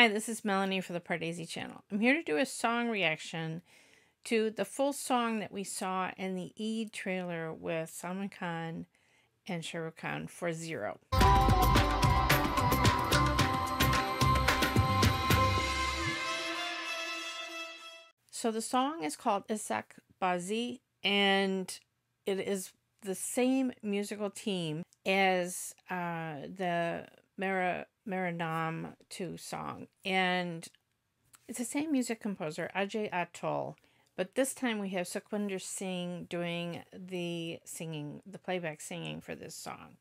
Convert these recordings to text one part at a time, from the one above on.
Hi, this is Melanie for the Pardesi channel. I'm here to do a song reaction to the full song that we saw in the Eid trailer with Salman Khan and Shah Rukh Khan for Zero. So the song is called Ishq Bazi and it is the same musical team as uh, the Mera Naam Tu song. And it's the same music composer, Ajay Atul. But this time we have Sukhwinder Singh doing the singing, the playback singing for this song.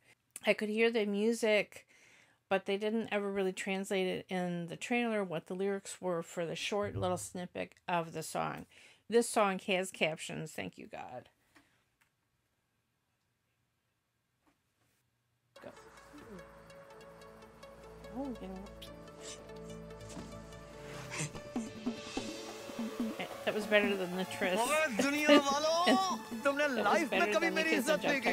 I could hear the music, but they didn't ever really translate it in the trailer what the lyrics were for the short little snippet of the song. This song has captions, thank you, God. Oh, you that was better than the tryst. दुनिया वालों तुमने life में कभी मेरी इज़्ज़त नहीं की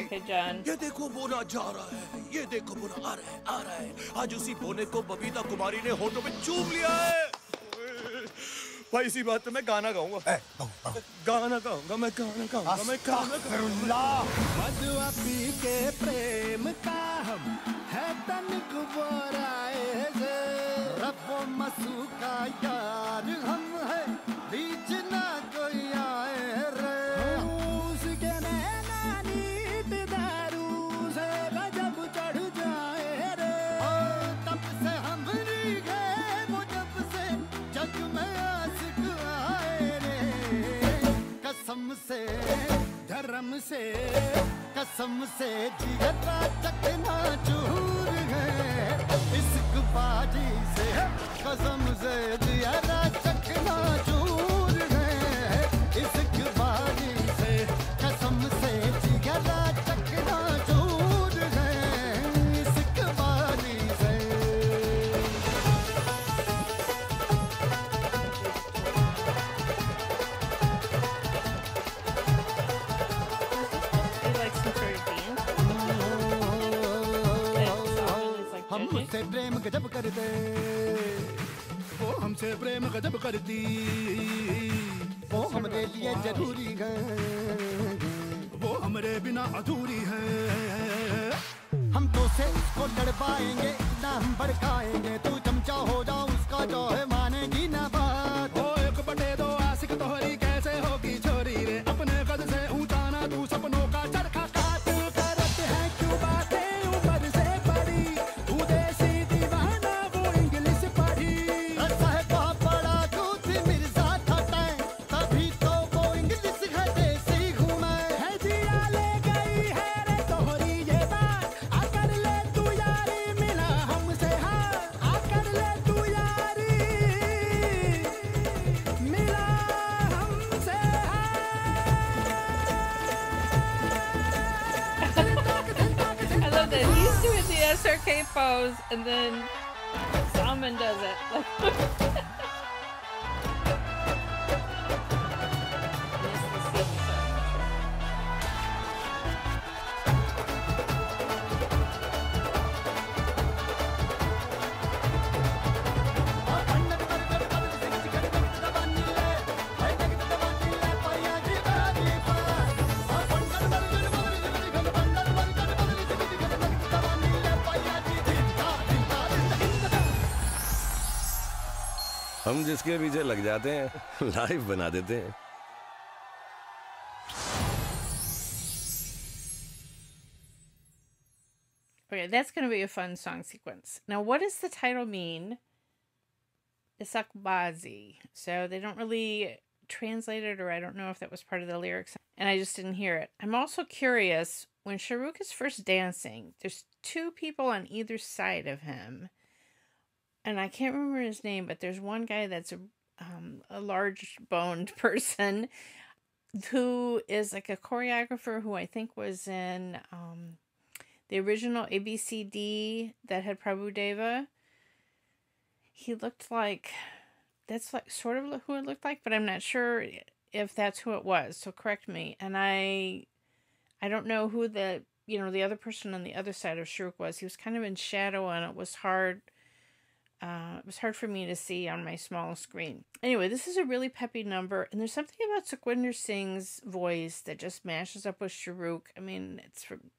ये देखो बोना जा रहा है। ये देखो बोना आ रहा है आ रहा है। आज उसी बोने को बबीता कुमारी ने होठों में चूम लिया है। भाई इसी बात पे मैं गाना गाऊँगा। गाना गाऊँगा मैं गाना गाऊँगा मैं गाना गाऊँगा। मधुआ पी के प्रेम का हम है तन गुबाराए धर्म से, कसम से जिगरा चकना चूर है। इश्क बाजी से, कसम से जिगरा चकना चूर मुझसे प्रेम गजब करते। वो हमसे प्रेम गजब करती। वो हमारे लिए ज़रूरी है। वो हमारे बिना अधूरी है। हम तो से उसको लड़वाएँगे ना हम भड़काएँगे। तू चमचा हो जा, उसका जो है SRK pose and then Salman does it. हम जिसके पीछे लग जाते हैं लाइफ बना देते हैं Okay, that's going to be a fun song sequence. Now, what does the title mean? Issaqbaazi. So they don't really translate it, or I don't know if that was part of the lyrics, and I just didn't hear it. I'm also curious when Shahrukh is first dancing, there's two people on either side of him and I can't remember his name, but there's one guy that's a, um, a large boned person who is like a choreographer who I think was in. Um, the original ABCD that had Prabhu Deva. He looked like that's like sort of who it looked like, but I'm not sure if that's who it was. So correct me. And I I don't know who the you know the other person on the other side of Shahrukh was. He was kind of in shadow and it was hard uh, it was hard for me to see on my small screen. Anyway, this is a really peppy number, and there's something about Sukhwinder Singh's voice that just mashes up with Shahrukh. I mean, it's from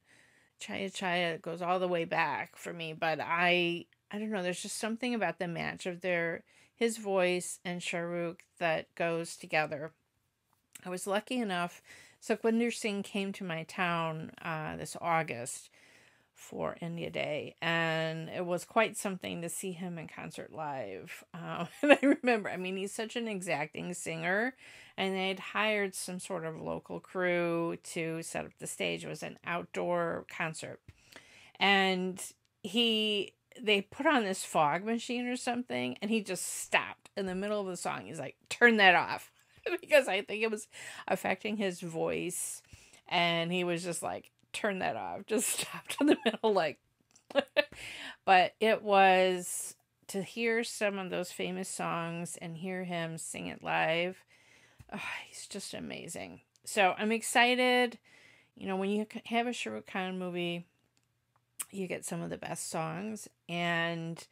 Chaiyya Chaiyya, it goes all the way back for me, but I I don't know, there's just something about the match of their his voice and Shahrukh that goes together. I was lucky enough, Sukhwinder Singh came to my town uh, this August for India Day, and it was quite something to see him in concert live. Uh, and I remember, I mean, he's such an exacting singer, and they'd hired some sort of local crew to set up the stage. It was an outdoor concert, and he they put on this fog machine or something, and he just stopped in the middle of the song. He's like, "Turn that off," because I think it was affecting his voice, and he was just like turn that off. Just stopped in the middle, like. but it was to hear some of those famous songs and hear him sing it live. Oh, he's just amazing. So I'm excited. You know, when you have a Rukh Khan movie, you get some of the best songs. And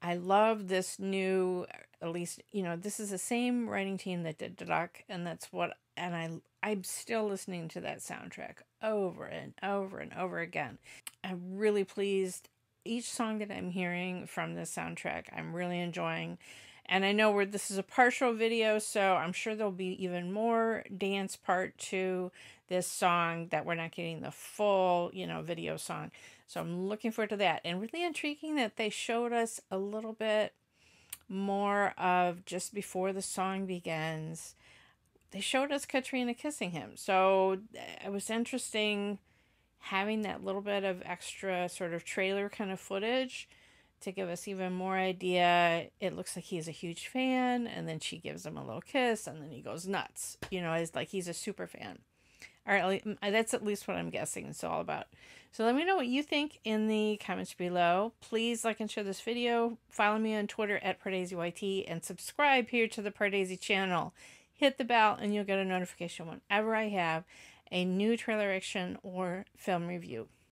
I love this new, at least, you know, this is the same writing team that did Dhadak, and that's what, and I, I'm still listening to that soundtrack over and over and over again. I'm really pleased. Each song that I'm hearing from this soundtrack, I'm really enjoying. And I know where this is a partial video, so I'm sure there'll be even more dance part to this song that we're not getting the full, you know, video song. So I'm looking forward to that. And really intriguing that they showed us a little bit more of just before the song begins. They showed us Katrina kissing him. So eh, it was interesting having that little bit of extra sort of trailer kind of footage to give us even more idea. It looks like he's a huge fan, and then she gives him a little kiss, and then he goes nuts. You know, it's like he's a super fan. All right, that's at least what I'm guessing it's all about. So let me know what you think in the comments below. Please like and share this video. Follow me on Twitter at PardesiYT and subscribe here to the Pardesi channel. Hit the bell and you'll get a notification whenever I have a new trailer action or film review.